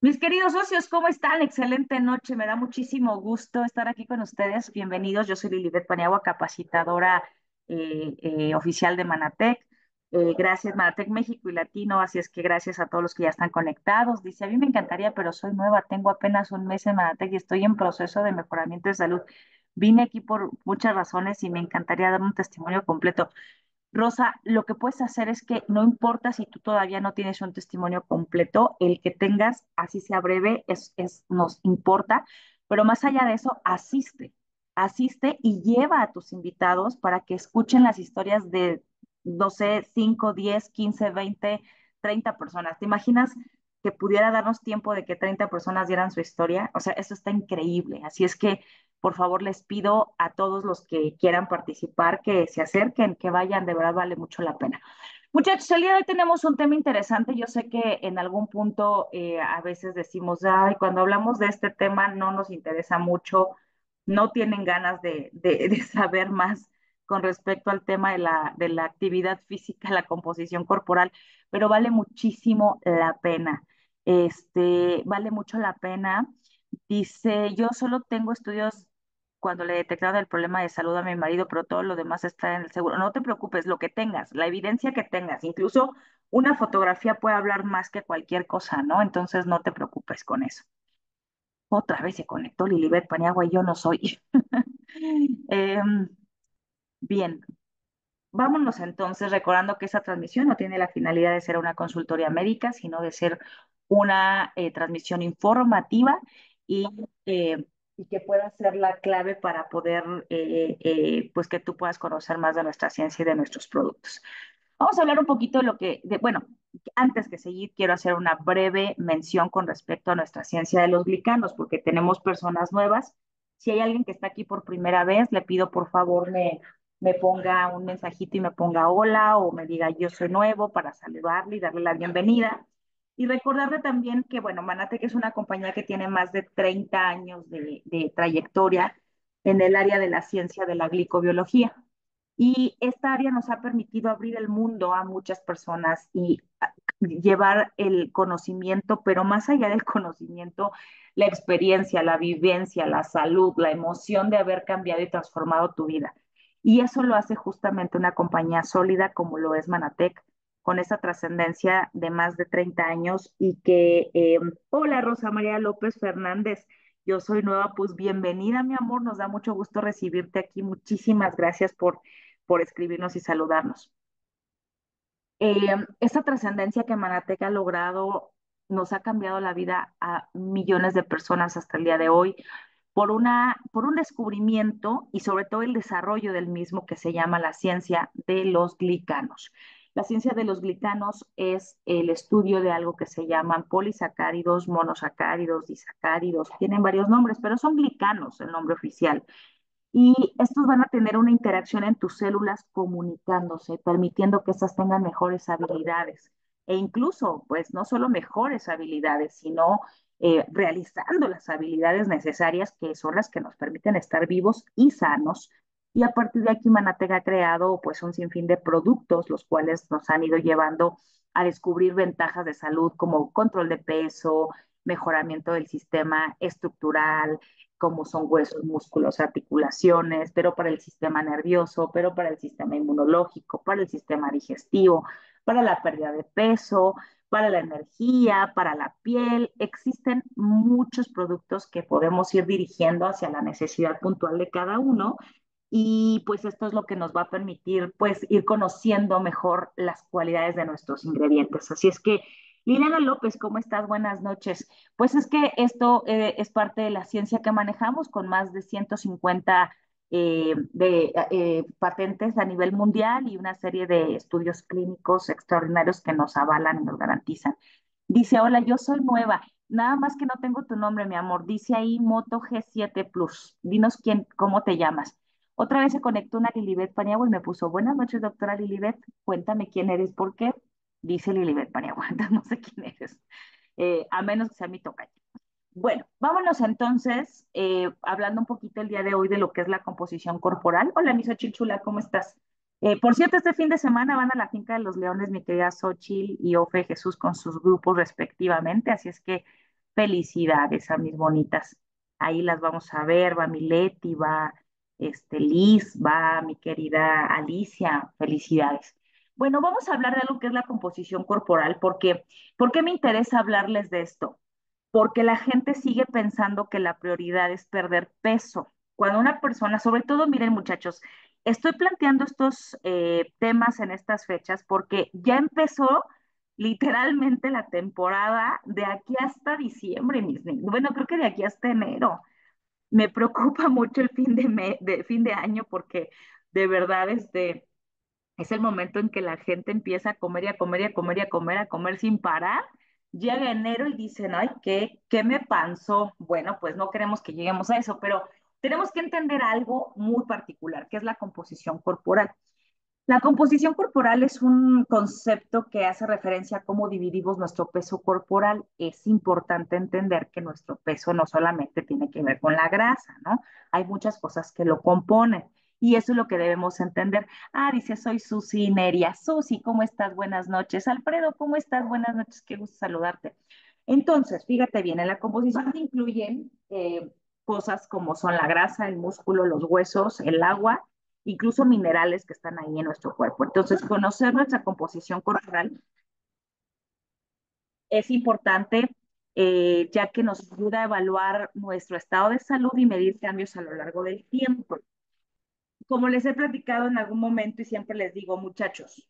Mis queridos socios, ¿cómo están? Excelente noche. Me da muchísimo gusto estar aquí con ustedes. Bienvenidos. Yo soy Lilibet Paniagua, capacitadora eh, eh, oficial de Manatec. Eh, gracias, Manatec México y Latino. Así es que gracias a todos los que ya están conectados. Dice, a mí me encantaría, pero soy nueva. Tengo apenas un mes en Manatec y estoy en proceso de mejoramiento de salud. Vine aquí por muchas razones y me encantaría dar un testimonio completo. Rosa, lo que puedes hacer es que no importa si tú todavía no tienes un testimonio completo, el que tengas, así sea breve, es, es, nos importa, pero más allá de eso, asiste, asiste y lleva a tus invitados para que escuchen las historias de, no sé, 5, 10, 15, 20, 30 personas. ¿Te imaginas que pudiera darnos tiempo de que 30 personas dieran su historia? O sea, eso está increíble. Así es que por favor, les pido a todos los que quieran participar que se acerquen, que vayan, de verdad vale mucho la pena. Muchachos, el día de hoy tenemos un tema interesante. Yo sé que en algún punto eh, a veces decimos, ay, cuando hablamos de este tema no nos interesa mucho, no tienen ganas de, de, de saber más con respecto al tema de la, de la actividad física, la composición corporal, pero vale muchísimo la pena. Este, vale mucho la pena. Dice, yo solo tengo estudios cuando le detectaron el problema de salud a mi marido, pero todo lo demás está en el seguro. No te preocupes, lo que tengas, la evidencia que tengas, incluso una fotografía puede hablar más que cualquier cosa, ¿no? Entonces no te preocupes con eso. Otra vez se conectó Lilibet Paniagua y yo no soy. eh, bien, vámonos entonces recordando que esa transmisión no tiene la finalidad de ser una consultoría médica, sino de ser una eh, transmisión informativa y eh, y que pueda ser la clave para poder, eh, pues que tú puedas conocer más de nuestra ciencia y de nuestros productos. Vamos a hablar un poquito de lo que, bueno, antes que seguir, quiero hacer una breve mención con respecto a nuestra ciencia de los glicanos, porque tenemos personas nuevas. Si hay alguien que está aquí por primera vez, le pido por favor me, me ponga un mensajito y me ponga hola o me diga yo soy nuevo para saludarle y darle la bienvenida. Y recordarle también que, bueno, Manatec es una compañía que tiene más de 30 años de, de trayectoria en el área de la ciencia de la glicobiología. Y esta área nos ha permitido abrir el mundo a muchas personas y llevar el conocimiento, pero más allá del conocimiento, la experiencia, la vivencia, la salud, la emoción de haber cambiado y transformado tu vida. Y eso lo hace justamente una compañía sólida como lo es Manatec, con esa trascendencia de más de 30 años y que, eh, hola Rosa María López Fernández, yo soy nueva, pues bienvenida mi amor, nos da mucho gusto recibirte aquí, muchísimas gracias por, por escribirnos y saludarnos. Eh, esa trascendencia que Manatec ha logrado nos ha cambiado la vida a millones de personas hasta el día de hoy por, una, por un descubrimiento y sobre todo el desarrollo del mismo que se llama la ciencia de los glicanos. La ciencia de los glicanos es el estudio de algo que se llaman polisacáridos, monosacáridos, disacáridos, tienen varios nombres, pero son glicanos el nombre oficial. Y estos van a tener una interacción en tus células comunicándose, permitiendo que estas tengan mejores habilidades. E incluso, pues, no solo mejores habilidades, sino eh, realizando las habilidades necesarias que son las que nos permiten estar vivos y sanos. Y a partir de aquí Manatec ha creado pues un sinfín de productos, los cuales nos han ido llevando a descubrir ventajas de salud como control de peso, mejoramiento del sistema estructural, como son huesos, músculos, articulaciones, pero para el sistema nervioso, pero para el sistema inmunológico, para el sistema digestivo, para la pérdida de peso, para la energía, para la piel. Existen muchos productos que podemos ir dirigiendo hacia la necesidad puntual de cada uno y pues esto es lo que nos va a permitir pues ir conociendo mejor las cualidades de nuestros ingredientes. Así es que, Liliana López, ¿cómo estás? Buenas noches. Pues es que esto eh, es parte de la ciencia que manejamos con más de 150 eh, de, eh, patentes a nivel mundial y una serie de estudios clínicos extraordinarios que nos avalan y nos garantizan. Dice, hola, yo soy nueva. Nada más que no tengo tu nombre, mi amor. Dice ahí Moto G7 Plus. Dinos quién, cómo te llamas. Otra vez se conectó una Lilibet Paniagua y me puso, buenas noches, doctora Lilibet, cuéntame quién eres, ¿por qué? Dice Lilibet Paniagua, no sé quién eres, eh, a menos que sea mi tocayo. Bueno, vámonos entonces, eh, hablando un poquito el día de hoy de lo que es la composición corporal. Hola, mi Xochitl ¿cómo estás? Eh, por cierto, este fin de semana van a la Finca de los Leones mi querida Xochitl y Ofe Jesús con sus grupos respectivamente, así es que Felicidades a mis bonitas. Ahí las vamos a ver, va mi Leti, va este, Liz, va mi querida Alicia. Felicidades. Bueno, vamos a hablar de algo que es la composición corporal, porque ¿por qué me interesa hablarles de esto? Porque la gente sigue pensando que la prioridad es perder peso. Cuando una persona, sobre todo, miren muchachos, estoy planteando estos eh, temas en estas fechas porque ya empezó literalmente la temporada de aquí hasta diciembre, mis niños. Bueno, creo que de aquí hasta enero. Me preocupa mucho el fin de, fin de año porque de verdad este es el momento en que la gente empieza a comer y a comer y a comer y a comer, a comer sin parar. Llega enero y dicen, ay, ¿qué, qué me pasó? Bueno, pues no queremos que lleguemos a eso, pero tenemos que entender algo muy particular, que es la composición corporal. La composición corporal es un concepto que hace referencia a cómo dividimos nuestro peso corporal. Es importante entender que nuestro peso no solamente tiene que ver con la grasa, ¿no? Hay muchas cosas que lo componen y eso es lo que debemos entender. Ah, dice, soy Susi Neria. Susi, ¿cómo estás? Buenas noches. Alfredo, ¿cómo estás? Buenas noches, qué gusto saludarte. Entonces, fíjate bien, en la composición incluyen eh, cosas como son la grasa, el músculo, los huesos, el agua incluso minerales que están ahí en nuestro cuerpo. Entonces, conocer nuestra composición corporal es importante, eh, ya que nos ayuda a evaluar nuestro estado de salud y medir cambios a lo largo del tiempo. Como les he platicado en algún momento y siempre les digo, muchachos,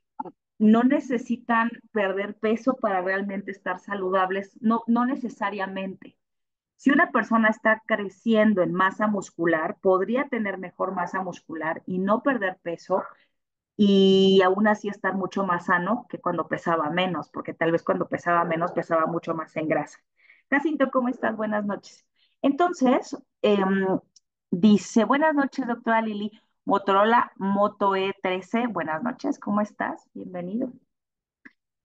no necesitan perder peso para realmente estar saludables, no, no necesariamente. Si una persona está creciendo en masa muscular, podría tener mejor masa muscular y no perder peso y aún así estar mucho más sano que cuando pesaba menos, porque tal vez cuando pesaba menos pesaba mucho más en grasa. Jacinto, ¿cómo estás? Buenas noches. Entonces, eh, dice, buenas noches, doctora Lili. Motorola Moto E13, buenas noches, ¿cómo estás? Bienvenido.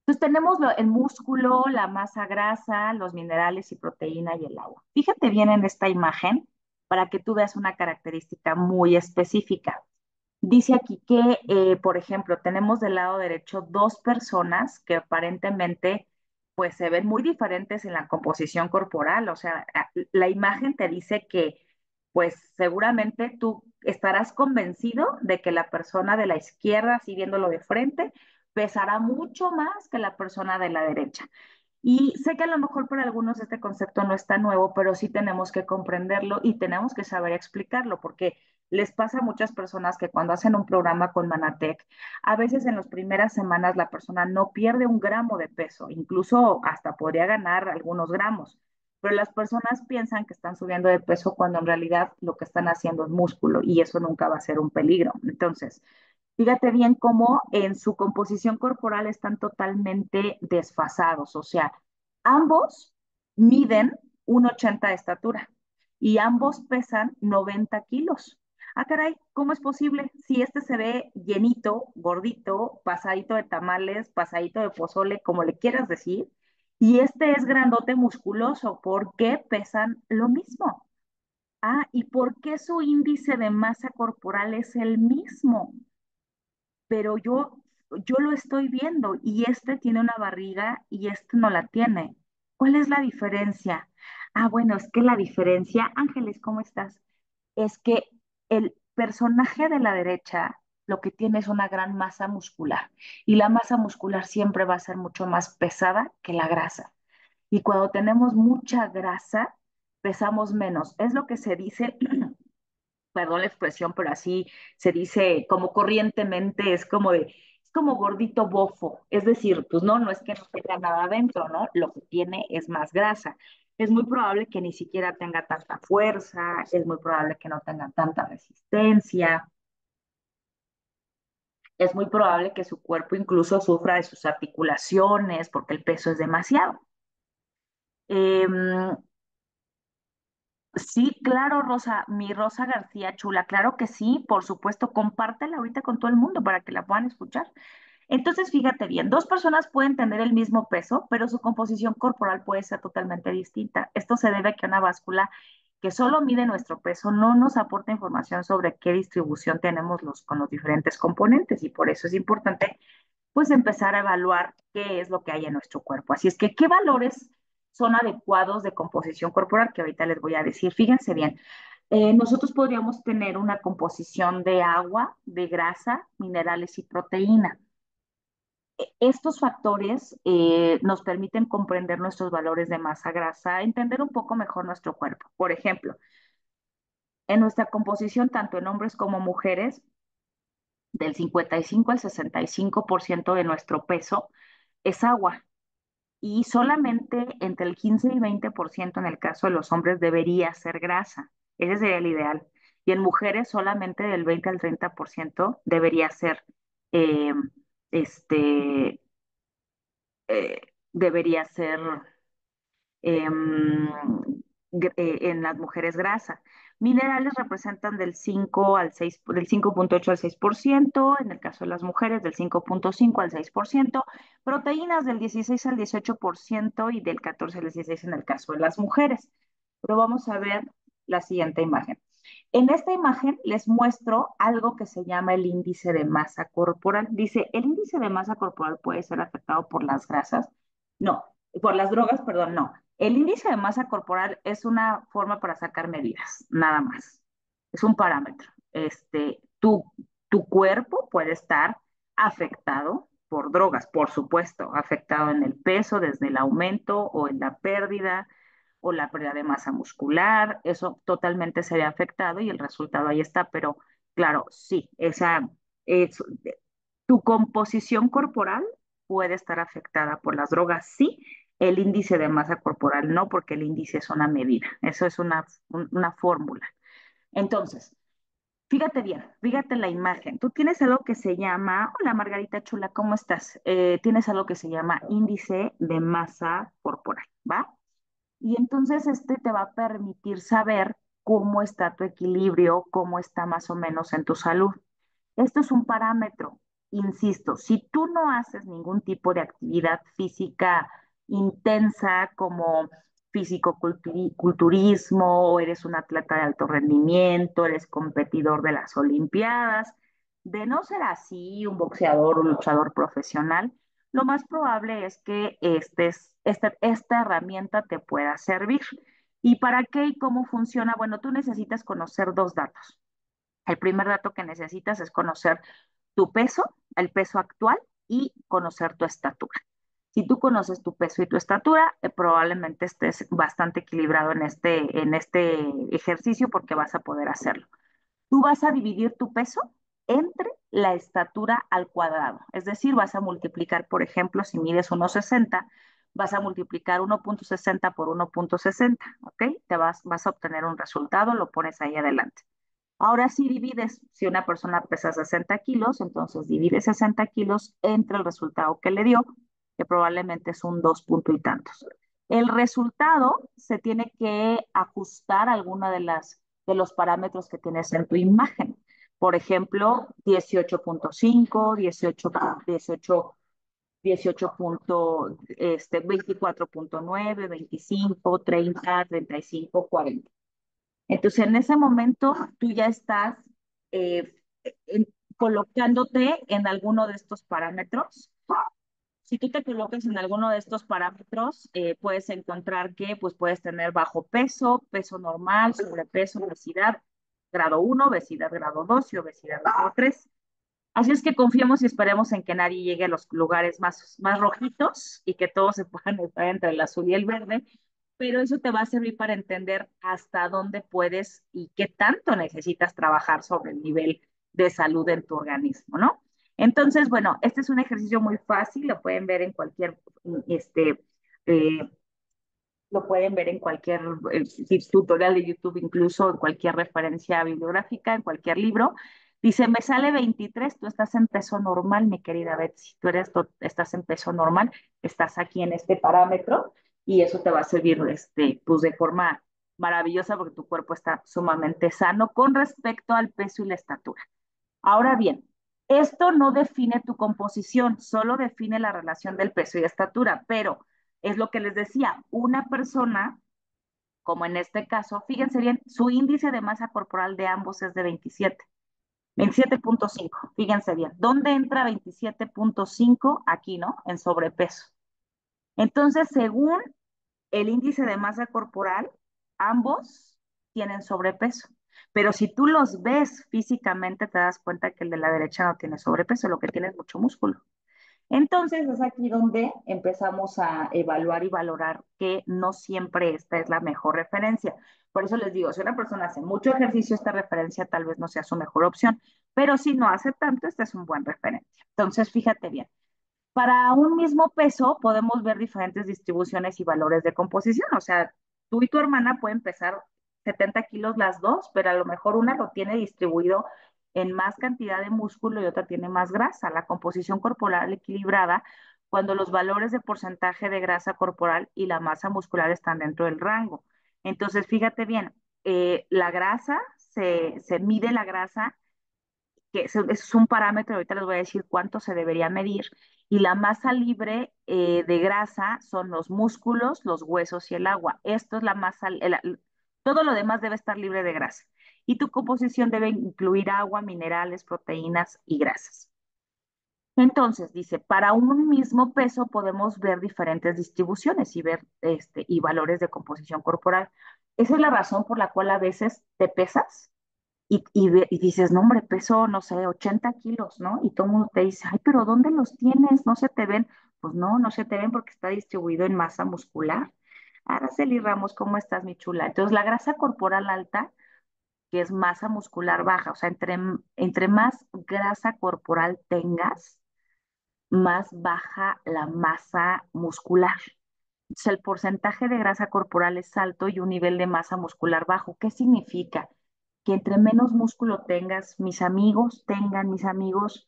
Entonces tenemos lo, el músculo, la masa grasa, los minerales y proteína y el agua. Fíjate bien en esta imagen para que tú veas una característica muy específica. Dice aquí que, eh, por ejemplo, tenemos del lado derecho dos personas que aparentemente pues se ven muy diferentes en la composición corporal. O sea, la imagen te dice que pues seguramente tú estarás convencido de que la persona de la izquierda, así viéndolo de frente, pesará mucho más que la persona de la derecha. Y sé que a lo mejor para algunos este concepto no está nuevo, pero sí tenemos que comprenderlo y tenemos que saber explicarlo, porque les pasa a muchas personas que cuando hacen un programa con Manatec, a veces en las primeras semanas la persona no pierde un gramo de peso, incluso hasta podría ganar algunos gramos, pero las personas piensan que están subiendo de peso cuando en realidad lo que están haciendo es músculo y eso nunca va a ser un peligro. Entonces, Fíjate bien cómo en su composición corporal están totalmente desfasados, o sea, ambos miden 1,80 de estatura y ambos pesan 90 kilos. Ah, caray, ¿cómo es posible? Si este se ve llenito, gordito, pasadito de tamales, pasadito de pozole, como le quieras decir, y este es grandote musculoso, ¿por qué pesan lo mismo? Ah, ¿y por qué su índice de masa corporal es el mismo? pero yo, yo lo estoy viendo y este tiene una barriga y este no la tiene. ¿Cuál es la diferencia? Ah, bueno, es que la diferencia, Ángeles, ¿cómo estás? Es que el personaje de la derecha lo que tiene es una gran masa muscular y la masa muscular siempre va a ser mucho más pesada que la grasa. Y cuando tenemos mucha grasa, pesamos menos. Es lo que se dice perdón la expresión, pero así se dice como corrientemente, es como de, como gordito bofo, es decir, pues no, no es que no tenga nada adentro, ¿no? Lo que tiene es más grasa. Es muy probable que ni siquiera tenga tanta fuerza, es muy probable que no tenga tanta resistencia, es muy probable que su cuerpo incluso sufra de sus articulaciones porque el peso es demasiado. Eh, Sí, claro, Rosa, mi Rosa García Chula, claro que sí, por supuesto, compártela ahorita con todo el mundo para que la puedan escuchar. Entonces, fíjate bien, dos personas pueden tener el mismo peso, pero su composición corporal puede ser totalmente distinta. Esto se debe a que una báscula que solo mide nuestro peso no nos aporta información sobre qué distribución tenemos los, con los diferentes componentes y por eso es importante pues empezar a evaluar qué es lo que hay en nuestro cuerpo. Así es que, ¿qué valores son adecuados de composición corporal, que ahorita les voy a decir. Fíjense bien, eh, nosotros podríamos tener una composición de agua, de grasa, minerales y proteína. Estos factores eh, nos permiten comprender nuestros valores de masa grasa, entender un poco mejor nuestro cuerpo. Por ejemplo, en nuestra composición, tanto en hombres como mujeres, del 55 al 65% de nuestro peso es agua y solamente entre el 15 y 20% en el caso de los hombres debería ser grasa. Ese sería el ideal. Y en mujeres solamente del 20 al 30% debería ser, eh, este, eh, debería ser em, eh, en las mujeres grasa. Minerales representan del 5 al 6, del 5.8 al 6%, en el caso de las mujeres del 5.5 al 6%, proteínas del 16 al 18% y del 14 al 16 en el caso de las mujeres. Pero vamos a ver la siguiente imagen. En esta imagen les muestro algo que se llama el índice de masa corporal. Dice, ¿el índice de masa corporal puede ser afectado por las grasas? No, por las drogas, perdón, no. El índice de masa corporal es una forma para sacar medidas, nada más. Es un parámetro. Este, tu, tu cuerpo puede estar afectado por drogas, por supuesto, afectado en el peso, desde el aumento o en la pérdida o la pérdida de masa muscular, eso totalmente sería afectado y el resultado ahí está, pero claro, sí, esa, es, tu composición corporal puede estar afectada por las drogas, sí, el índice de masa corporal no, porque el índice es una medida, eso es una, una fórmula. Entonces, fíjate bien, fíjate la imagen. Tú tienes algo que se llama, hola Margarita Chula, ¿cómo estás? Eh, tienes algo que se llama índice de masa corporal, ¿va? Y entonces este te va a permitir saber cómo está tu equilibrio, cómo está más o menos en tu salud. Esto es un parámetro, insisto, si tú no haces ningún tipo de actividad física intensa como físico-culturismo, eres un atleta de alto rendimiento, eres competidor de las Olimpiadas, de no ser así, un boxeador o luchador profesional, lo más probable es que estés, esta, esta herramienta te pueda servir. ¿Y para qué y cómo funciona? Bueno, tú necesitas conocer dos datos. El primer dato que necesitas es conocer tu peso, el peso actual y conocer tu estatura. Si tú conoces tu peso y tu estatura, eh, probablemente estés bastante equilibrado en este, en este ejercicio porque vas a poder hacerlo. Tú vas a dividir tu peso entre la estatura al cuadrado. Es decir, vas a multiplicar, por ejemplo, si mides 1,60, vas a multiplicar 1.60 por 1.60, ¿ok? Te vas, vas a obtener un resultado, lo pones ahí adelante. Ahora si divides, si una persona pesa 60 kilos, entonces divide 60 kilos entre el resultado que le dio, que probablemente es un 2 punto y tantos. El resultado se tiene que ajustar a alguna de las de los parámetros que tienes en tu imagen. Por ejemplo, 18.5, 18, 18, 18 este, 24.9, 25, 30, 35, 40. Entonces, en ese momento, tú ya estás eh, colocándote en alguno de estos parámetros. Si tú te colocas en alguno de estos parámetros, eh, puedes encontrar que pues, puedes tener bajo peso, peso normal, sobrepeso, obesidad, grado 1, obesidad grado 2 y obesidad grado 3. Así es que confiemos y esperemos en que nadie llegue a los lugares más, más rojitos y que todos se puedan estar entre el azul y el verde, pero eso te va a servir para entender hasta dónde puedes y qué tanto necesitas trabajar sobre el nivel de salud en tu organismo, ¿no? Entonces, bueno, este es un ejercicio muy fácil, lo pueden ver en cualquier este, eh, lo pueden ver en cualquier eh, tutorial de YouTube, incluso en cualquier referencia bibliográfica, en cualquier libro. Dice, me sale 23, tú estás en peso normal, mi querida Betsy, tú eres, estás en peso normal, estás aquí en este parámetro y eso te va a servir este, pues de forma maravillosa porque tu cuerpo está sumamente sano con respecto al peso y la estatura. Ahora bien, esto no define tu composición, solo define la relación del peso y estatura, pero es lo que les decía, una persona, como en este caso, fíjense bien, su índice de masa corporal de ambos es de 27. 27.5, fíjense bien. ¿Dónde entra 27.5? Aquí, ¿no? En sobrepeso. Entonces, según el índice de masa corporal, ambos tienen sobrepeso. Pero si tú los ves físicamente, te das cuenta que el de la derecha no tiene sobrepeso, lo que tiene es mucho músculo. Entonces es aquí donde empezamos a evaluar y valorar que no siempre esta es la mejor referencia. Por eso les digo, si una persona hace mucho ejercicio, esta referencia tal vez no sea su mejor opción, pero si no hace tanto, esta es un buen referencia. Entonces, fíjate bien. Para un mismo peso podemos ver diferentes distribuciones y valores de composición. O sea, tú y tu hermana pueden pesar 70 kilos las dos, pero a lo mejor una lo tiene distribuido en más cantidad de músculo y otra tiene más grasa. La composición corporal equilibrada cuando los valores de porcentaje de grasa corporal y la masa muscular están dentro del rango. Entonces, fíjate bien, eh, la grasa, se, se, mide la grasa, que es un parámetro, ahorita les voy a decir cuánto se debería medir, y la masa libre eh, de grasa son los músculos, los huesos y el agua. Esto es la masa, el, todo lo demás debe estar libre de grasa. Y tu composición debe incluir agua, minerales, proteínas y grasas. Entonces, dice, para un mismo peso podemos ver diferentes distribuciones y ver este, y valores de composición corporal. Esa es la razón por la cual a veces te pesas y, y, y, dices, no, hombre, peso, no sé, 80 kilos, ¿no? Y todo el mundo te dice, ay, pero ¿dónde los tienes? ¿No se te ven? Pues no, no se te ven porque está distribuido en masa muscular. Araceli Ramos, ¿cómo estás, mi chula? Entonces, la grasa corporal alta, que es masa muscular baja, o sea, entre, entre más grasa corporal tengas, más baja la masa muscular. Entonces, el porcentaje de grasa corporal es alto y un nivel de masa muscular bajo. ¿Qué significa? Que entre menos músculo tengas, mis amigos tengan, mis amigos,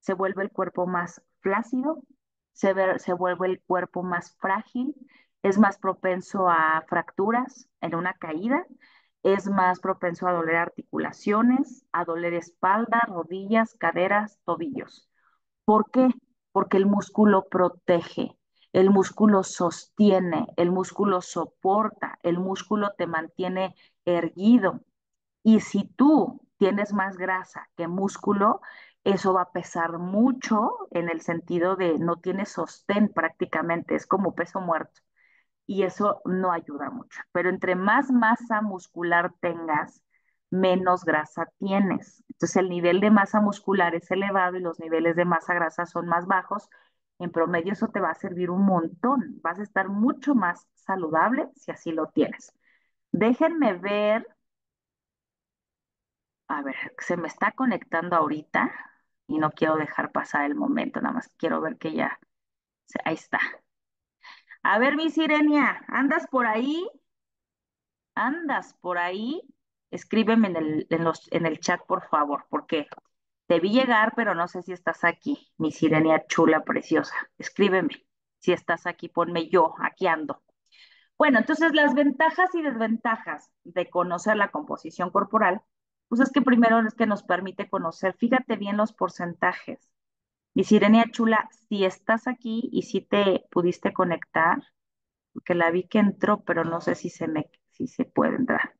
se vuelve el cuerpo más flácido, se, se vuelve el cuerpo más frágil, es más propenso a fracturas en una caída, es más propenso a doler articulaciones, a doler espalda, rodillas, caderas, tobillos. ¿Por qué? Porque el músculo protege, el músculo sostiene, el músculo soporta, el músculo te mantiene erguido. Y si tú tienes más grasa que músculo, eso va a pesar mucho en el sentido de no tiene sostén prácticamente, es como peso muerto y eso no ayuda mucho. Pero entre más masa muscular tengas, menos grasa tienes. Entonces el nivel de masa muscular es elevado y los niveles de masa grasa son más bajos. En promedio eso te va a servir un montón. Vas a estar mucho más saludable si así lo tienes. Déjenme ver. A ver, se me está conectando ahorita y no quiero dejar pasar el momento, nada más quiero ver que ya, ahí está. A ver, mi Sirenia, ¿andas por ahí? ¿Andas por ahí? Escríbeme en el, en los, en el chat, por favor, porque te vi llegar, pero no sé si estás aquí, mi Sirenia chula, preciosa. Escríbeme. Si estás aquí, ponme yo, aquí ando. Bueno, entonces las ventajas y desventajas de conocer la composición corporal, pues es que primero es que nos permite conocer, fíjate bien los porcentajes mi Sirenia Chula, si estás aquí y si te pudiste conectar, porque la vi que entró, pero no sé si se me, si se puede entrar.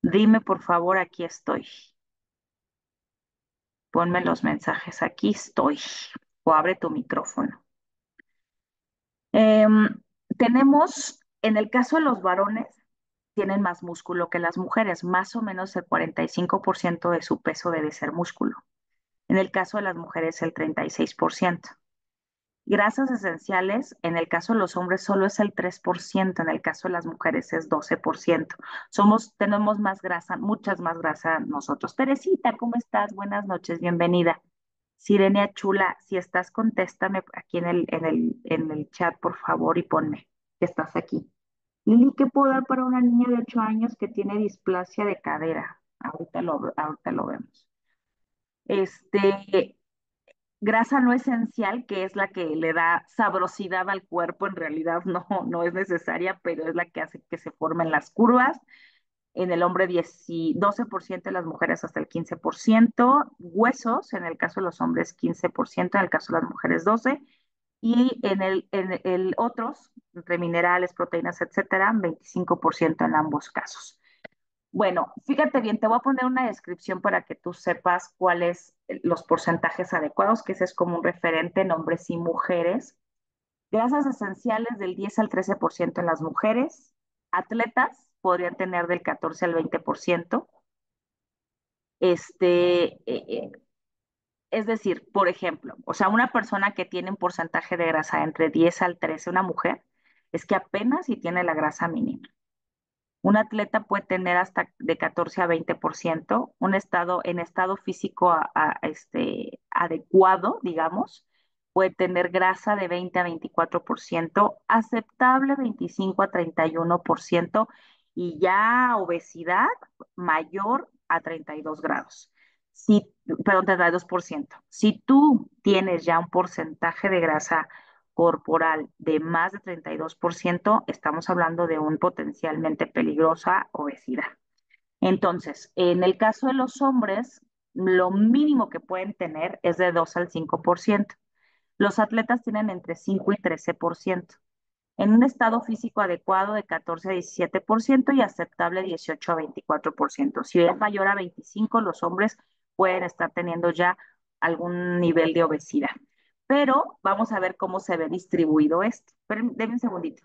Dime, por favor, aquí estoy. Ponme los mensajes, aquí estoy. O abre tu micrófono. Em, tenemos, en el caso de los varones, tienen más músculo que las mujeres, más o menos el 45% de su peso debe ser músculo. En el caso de las mujeres, el 36%. Grasas esenciales, en el caso de los hombres solo es el 3%, en el caso de las mujeres es 12%. Somos, tenemos más grasa, muchas más grasa nosotros. Teresita, ¿cómo estás? Buenas noches, bienvenida. Sirenia Chula, si estás, contéstame aquí en el, en el, en el chat, por favor, y ponme que estás aquí. Lili, ¿qué puedo dar para una niña de 8 años que tiene displasia de cadera? Ahorita lo, ahorita lo vemos. Este, grasa no esencial, que es la que le da sabrosidad al cuerpo, en realidad no, no es necesaria, pero es la que hace que se formen las curvas. En el hombre 10, 12%, en las mujeres hasta el 15%, huesos, en el caso de los hombres 15%, en el caso de las mujeres 12%, y en el, en el otros, entre minerales, proteínas, etcétera, 25% en ambos casos. Bueno, fíjate bien, te voy a poner una descripción para que tú sepas cuáles los porcentajes adecuados, que ese es como un referente en hombres y mujeres. Grasas esenciales del 10 al 13% en las mujeres. Atletas podrían tener del 14 al 20%. Este, eh, eh, es decir, por ejemplo, o sea, una persona que tiene un porcentaje de grasa entre 10 al 13, una mujer, es que apenas si tiene la grasa mínima. Un atleta puede tener hasta de 14 a 20%, un estado en estado físico este, adecuado, digamos, puede tener grasa de 20 a 24%, aceptable 25 a 31% y ya obesidad mayor a 32 grados. Si, perdón, 32%. Si tú tienes ya un porcentaje de grasa corporal de más de 32%, estamos hablando de un potencialmente peligrosa obesidad. Entonces, en el caso de los hombres, lo mínimo que pueden tener es de 2 al 5%. Los atletas tienen entre 5 y 13%. En un estado físico adecuado de 14 a 17% y aceptable 18 a 24%. Si es mayor a 25, los hombres pueden estar teniendo ya algún nivel de obesidad. Pero vamos a ver cómo se ve distribuido esto. Pero, denme un segundito.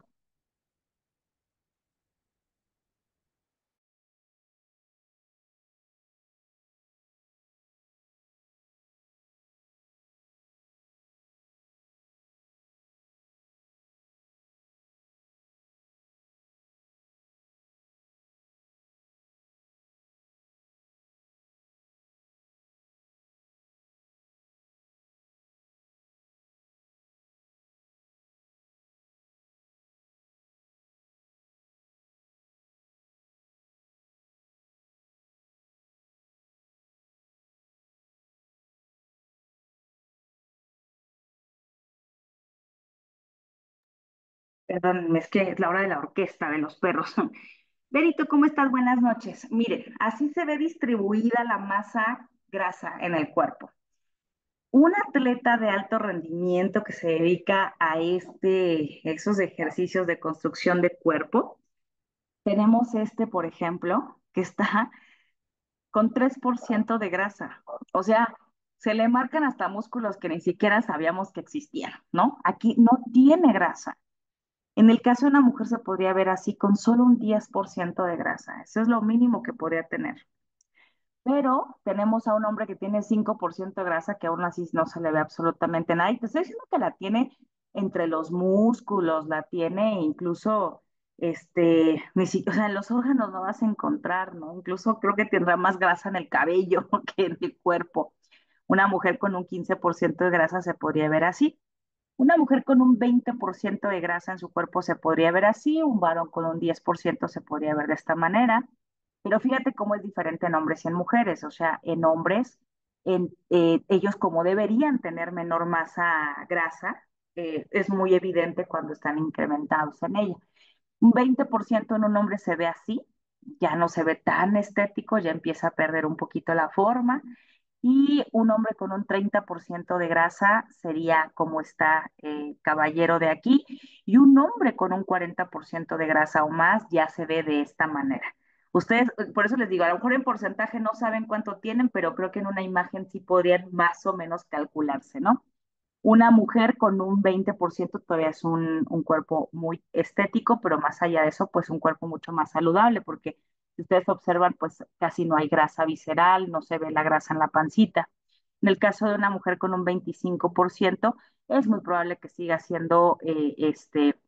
Perdón, es que es la hora de la orquesta de los perros. Benito, ¿cómo estás? Buenas noches. Miren, así se ve distribuida la masa grasa en el cuerpo. Un atleta de alto rendimiento que se dedica a este, esos ejercicios de construcción de cuerpo, tenemos este, por ejemplo, que está con 3% de grasa. O sea, se le marcan hasta músculos que ni siquiera sabíamos que existían, ¿no? Aquí no tiene grasa. En el caso de una mujer se podría ver así con solo un 10% de grasa. Eso es lo mínimo que podría tener. Pero tenemos a un hombre que tiene 5% de grasa que aún así no se le ve absolutamente nada. Y te estoy diciendo que la tiene entre los músculos, la tiene incluso, este, ni siquiera, en los órganos no vas a encontrar, ¿no? Incluso creo que tendrá más grasa en el cabello que en el cuerpo. Una mujer con un 15% de grasa se podría ver así. Una mujer con un 20% de grasa en su cuerpo se podría ver así, un varón con un 10% se podría ver de esta manera, pero fíjate cómo es diferente en hombres y en mujeres, o sea, en hombres, en, eh, ellos como deberían tener menor masa grasa, eh, es muy evidente cuando están incrementados en ella. Un 20% en un hombre se ve así, ya no se ve tan estético, ya empieza a perder un poquito la forma y un hombre con un 30% de grasa sería como está eh, caballero de aquí, y un hombre con un 40% de grasa o más ya se ve de esta manera. Ustedes, por eso les digo, a lo mejor en porcentaje no saben cuánto tienen, pero creo que en una imagen sí podrían más o menos calcularse, ¿no? Una mujer con un 20% todavía es un, un cuerpo muy estético, pero más allá de eso, pues un cuerpo mucho más saludable, porque si ustedes observan, pues casi no hay grasa visceral, no se ve la grasa en la pancita. En el caso de una mujer con un 25%, es muy probable que siga siendo eh, este,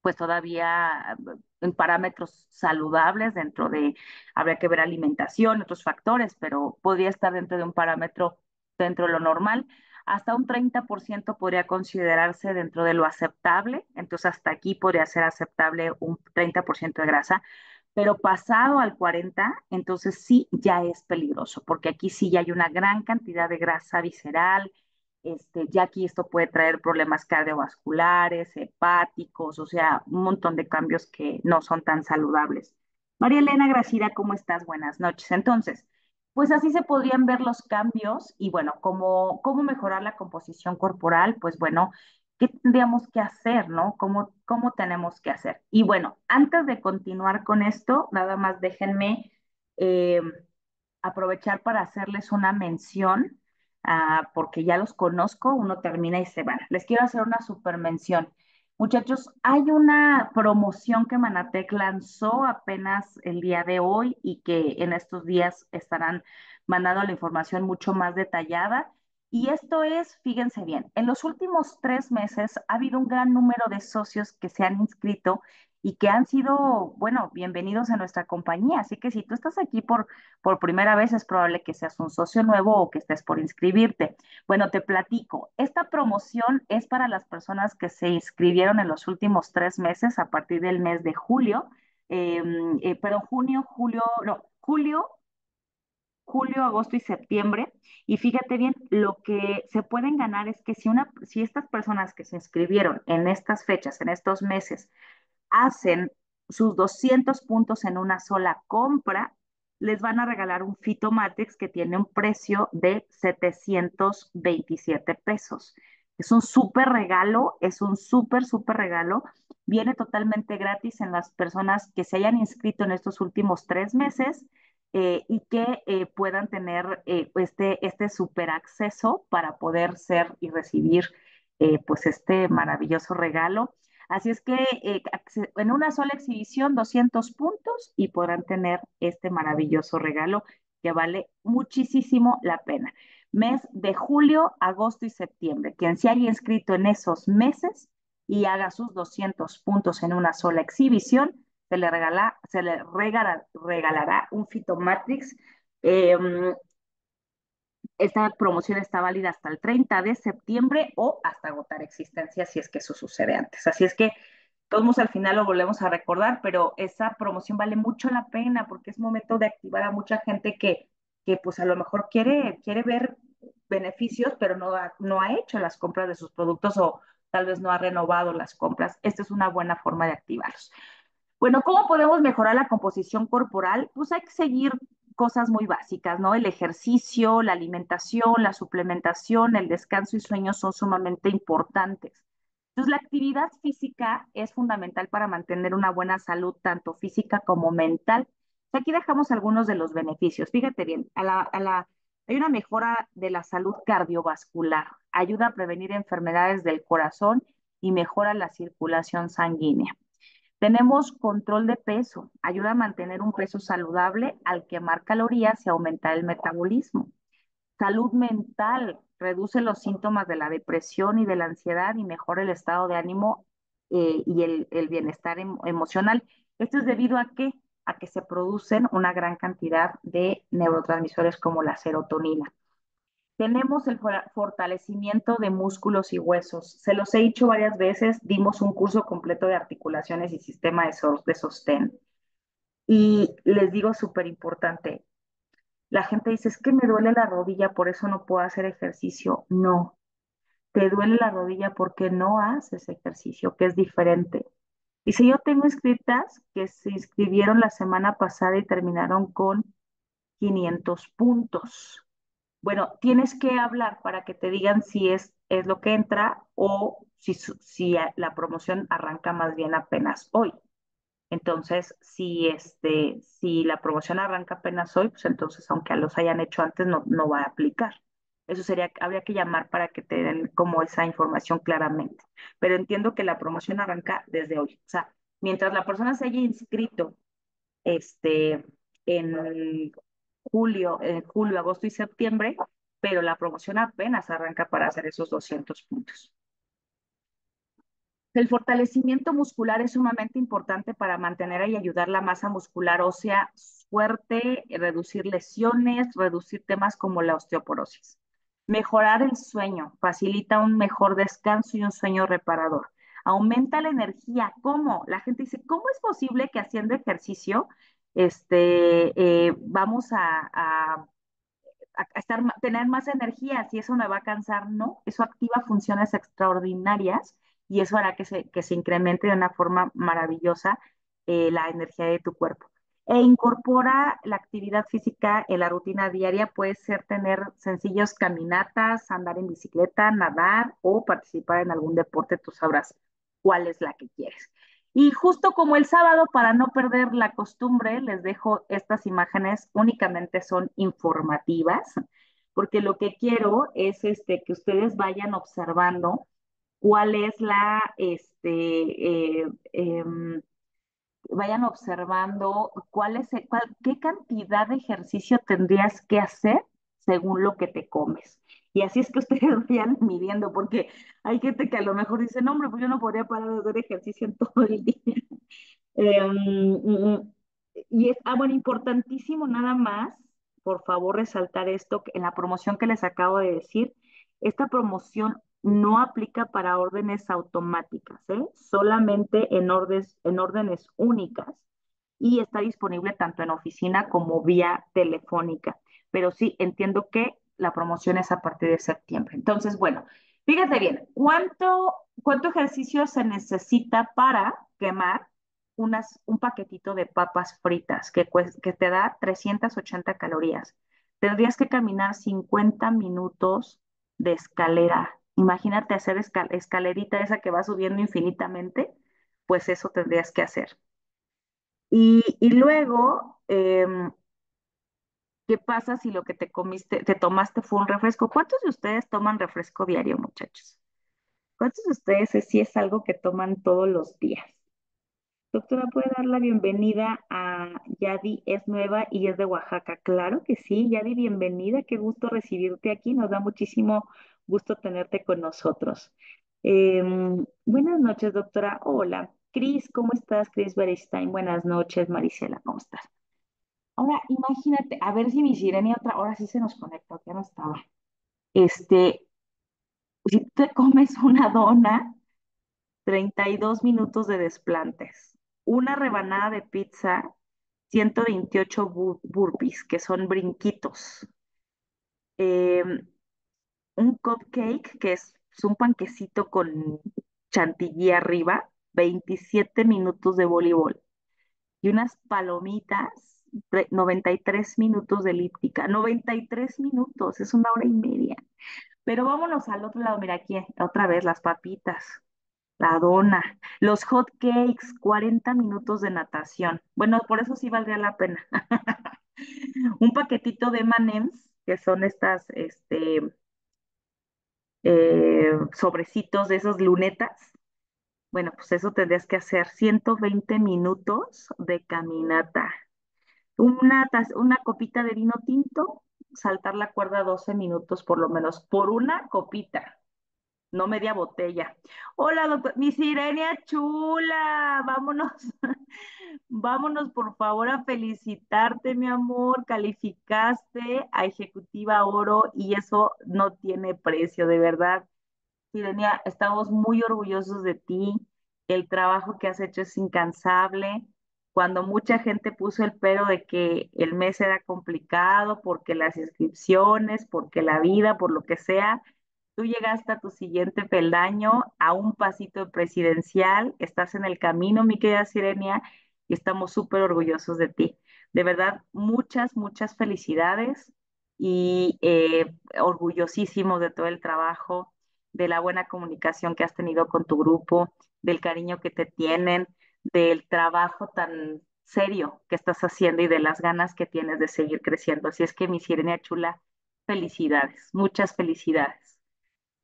pues todavía en parámetros saludables dentro de, habría que ver alimentación, otros factores, pero podría estar dentro de un parámetro dentro de lo normal. Hasta un 30% podría considerarse dentro de lo aceptable, entonces hasta aquí podría ser aceptable un 30% de grasa, pero pasado al 40, entonces sí ya es peligroso, porque aquí sí ya hay una gran cantidad de grasa visceral, este, ya aquí esto puede traer problemas cardiovasculares, hepáticos, o sea, un montón de cambios que no son tan saludables. María Elena Gracida, ¿cómo estás? Buenas noches. Entonces, pues así se podrían ver los cambios y bueno, ¿cómo, cómo mejorar la composición corporal? Pues bueno, ¿qué tendríamos que hacer, no? ¿Cómo, ¿Cómo tenemos que hacer? Y bueno, antes de continuar con esto, nada más déjenme eh, aprovechar para hacerles una mención ah, porque ya los conozco, uno termina y se van. Les quiero hacer una super mención. Muchachos, hay una promoción que Manatec lanzó apenas el día de hoy y que en estos días estarán mandando la información mucho más detallada. Y esto es, fíjense bien, en los últimos tres meses ha habido un gran número de socios que se han inscrito y que han sido, bueno, bienvenidos a nuestra compañía. Así que si tú estás aquí por, por primera vez, es probable que seas un socio nuevo o que estés por inscribirte. Bueno, te platico. Esta promoción es para las personas que se inscribieron en los últimos tres meses a partir del mes de julio. Em, eh, pero junio, julio, no, julio, julio, agosto y septiembre. Y fíjate bien, lo que se pueden ganar es que si, una, si estas personas que se inscribieron en estas fechas, en estos meses, hacen sus 200 puntos en una sola compra, les van a regalar un Fitomatrix que tiene un precio de 727 pesos. Es un súper regalo, es un súper, súper regalo. Viene totalmente gratis en las personas que se hayan inscrito en estos últimos tres meses eh, y que eh, puedan tener eh, este, este super acceso para poder ser y recibir pues este maravilloso regalo. Así es que en una sola exhibición 200 puntos y podrán tener este maravilloso regalo que vale muchísimo la pena. Mes de julio, agosto y septiembre. Quien se haya inscrito en esos meses y haga sus 200 puntos en una sola exhibición, se le, regala, se le regalará un Fitomatrix. Em, esta promoción está válida hasta el 30 de septiembre o hasta agotar existencia si es que eso sucede antes. Así es que todos al final lo volvemos a recordar, pero esa promoción vale mucho la pena porque es momento de activar a mucha gente que, que pues a lo mejor quiere, quiere ver beneficios, pero no no ha hecho las compras de sus productos o tal vez no ha renovado las compras. Esta es una buena forma de activarlos. Bueno, ¿cómo podemos mejorar la composición corporal? Pues hay que seguir cosas muy básicas, ¿no? El ejercicio, la alimentación, la suplementación, el descanso y sueño son sumamente importantes. Entonces, la actividad física es fundamental para mantener una buena salud, tanto física como mental. Aquí dejamos algunos de los beneficios. Fíjate bien, a hay una mejora de la salud cardiovascular, ayuda a prevenir enfermedades del corazón y mejora la circulación sanguínea. Tenemos control de peso, ayuda a mantener un peso saludable al quemar calorías y aumentar el metabolismo. Salud mental, reduce los síntomas de la depresión y de la ansiedad y mejora el estado de ánimo eh, y el, bienestar em, emocional. Esto es debido a qué? A que se producen una gran cantidad de neurotransmisores como la serotonina. Tenemos el fortalecimiento de músculos y huesos. Se los he dicho varias veces, dimos un curso completo de articulaciones y sistema de, sostén. Y les digo súper importante, la gente dice, es que me duele la rodilla, por eso no puedo hacer ejercicio. No, te duele la rodilla porque no haces ejercicio, que es diferente. Y si yo tengo inscritas que se inscribieron la semana pasada y terminaron con 500 puntos bueno, tienes que hablar para que te digan si es, es lo que entra o si, si la promoción arranca más bien apenas hoy. Entonces, si, este, si la promoción arranca apenas hoy, pues entonces, aunque los hayan hecho antes, no, no va a aplicar. Eso sería, habría que llamar para que te den como esa información claramente. Pero entiendo que la promoción arranca desde hoy. O sea, mientras la persona se haya inscrito este, en julio, eh, julio, agosto y septiembre, pero la promoción apenas arranca para hacer esos 200 puntos. El fortalecimiento muscular es sumamente importante para mantener y ayudar la masa muscular ósea fuerte, reducir lesiones, reducir temas como la osteoporosis. Mejorar el sueño, facilita un mejor descanso y un sueño reparador. Aumenta la energía. ¿Cómo? La gente dice, ¿cómo es posible que haciendo ejercicio este, eh, vamos a, estar, tener más energía, si eso me va a cansar, no, eso activa funciones extraordinarias y eso hará que se, incremente de una forma maravillosa eh, la energía de tu cuerpo. E incorpora la actividad física en la rutina diaria, puede ser tener sencillos caminatas, andar en bicicleta, nadar o participar en algún deporte, tú sabrás cuál es la que quieres. Y justo como el sábado, para no perder la costumbre, les dejo estas imágenes, únicamente son informativas, porque lo que quiero es este, que ustedes vayan observando cuál es la, este, eh, em, vayan observando cuál es, qué cantidad de ejercicio tendrías que hacer según lo que te comes. Y así es que ustedes vayan midiendo, porque hay gente que a lo mejor dice, no, hombre, pues yo no podría parar de hacer ejercicio en todo el día. Em, y es, ah, bueno, importantísimo nada más, por favor, resaltar esto, en la promoción que les acabo de decir, esta promoción no aplica para órdenes automáticas, ¿eh? solamente en órdenes, en órdenes únicas y está disponible tanto en oficina como vía telefónica. Pero sí, entiendo que la promoción es a partir de septiembre. Entonces, bueno, fíjate bien, ¿cuánto, cuánto ejercicio se necesita para quemar unas, un paquetito de papas fritas que, que te da 380 calorías? Tendrías que caminar 50 minutos de escalera Imagínate hacer escalerita esa que va subiendo infinitamente, pues eso tendrías que hacer. Y, luego, em, ¿qué pasa si lo que te comiste, te tomaste fue un refresco? ¿Cuántos de ustedes toman refresco diario, muchachos? ¿Cuántos de ustedes es, si es algo que toman todos los días? Doctora, ¿puede dar la bienvenida a Yadi? Es nueva y es de Oaxaca. Claro que sí, Yadi, bienvenida. Qué gusto recibirte aquí. Nos da muchísimo Gusto tenerte con nosotros. Em, buenas noches, doctora. Hola. Cris, ¿cómo estás? Cris Beristain. Buenas noches, Marisela, ¿cómo estás? Ahora, imagínate, a ver si mi sirenia otra, ahora sí se nos conectó, ya no estaba. Este, si te comes una dona, 32 minutos de desplantes. Una rebanada de pizza, 128 burpees, que son brinquitos. Eh, un cupcake, que es, un panquecito con chantilly arriba, 27 minutos de voleibol. Y unas palomitas, 93 minutos de elíptica. 93 minutos, es una hora y media. Pero vámonos al otro lado, mira aquí, otra vez las papitas, la dona, los hot cakes, 40 minutos de natación. Bueno, por eso sí valdría la pena. un paquetito de M&M's, que son estas, este, eh, sobrecitos de esos lunetas. Bueno, pues eso tendrías que hacer 120 minutos de caminata. Una, una copita de vino tinto, saltar la cuerda 12 minutos por lo menos, por una copita, no media botella. Hola, doctor, mi sirenia chula, vámonos, vámonos por favor a felicitarte, mi amor, calificaste a Ejecutiva Oro y eso no tiene precio, de verdad. Sirenia, estamos muy orgullosos de ti, el trabajo que has hecho es incansable. Cuando mucha gente puso el pero de que el mes era complicado, porque las inscripciones, porque la vida, por lo que sea, Tú llegaste a tu siguiente peldaño, a un pasito presidencial, estás en el camino, mi querida Sirenia, y estamos súper orgullosos de ti. De verdad, muchas, muchas felicidades y eh, orgullosísimos de todo el trabajo, de la buena comunicación que has tenido con tu grupo, del cariño que te tienen, del trabajo tan serio que estás haciendo y de las ganas que tienes de seguir creciendo. Así es que mi Sirenia Chula, felicidades, muchas felicidades.